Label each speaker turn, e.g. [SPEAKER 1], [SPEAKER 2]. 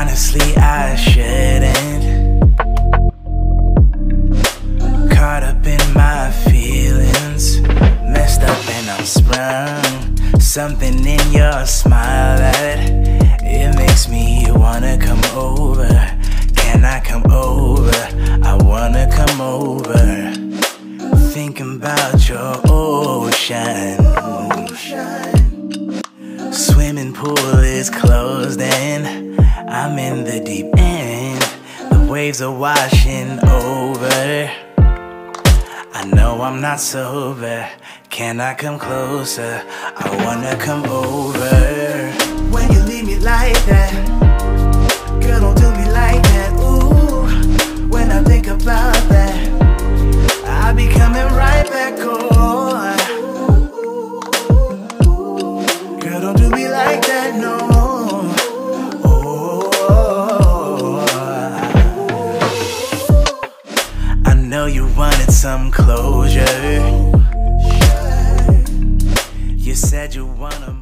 [SPEAKER 1] Honestly, I shouldn't. Caught up in my feelings, messed up and I'm sprung. Something in your smile that it makes me wanna come over. Can I come over? I wanna come over. Thinking about your ocean. Swimming pool is closed and I'm in the deep end. The waves are washing over. I know I'm not sober. Can I come closer? I wanna come over. When you leave me like that, girl, don't do me like that. Ooh, when I think about that, I'll be coming right back. Oh, girl, don't do me you wanted some closure. You said you wanna.